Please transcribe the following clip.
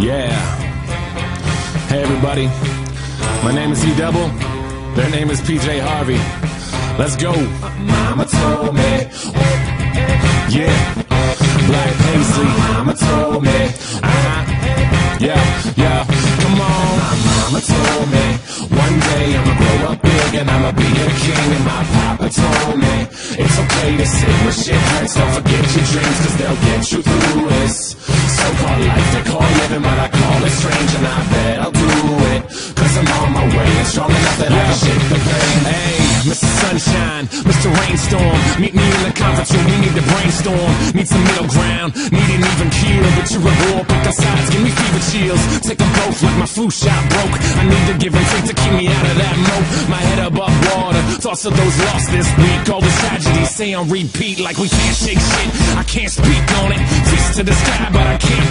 Yeah. Hey, everybody. My name is E Double. Their name is PJ Harvey. Let's go. Mama told me. Yeah. Black Paisley. Mama told me. Uh-huh. Yeah, yeah. Come on. My mama told me. One day I'ma grow up big and I'ma be a king. And my papa told me. It's okay to sit where shit hurts. Don't forget your dreams, cause they'll get you through this. So-called life living, but I call it strange. And I bet I'll do it. Cause I'm on my way and strong enough that I can shake the pain. Hey, Mr. Sunshine, Mr. Rainstorm. Meet me in the conference room, we need to brainstorm. Need some middle ground, need an even keel. But you're a war, pick our sides, give me fever chills. Take them both like my flu shot broke. I need to give and take to keep me out of that moat. My head above water, thoughts of those lost this week. All the tragedies say on repeat like we can't shake shit. I can't speak on it. Fist to the sky, but I can't.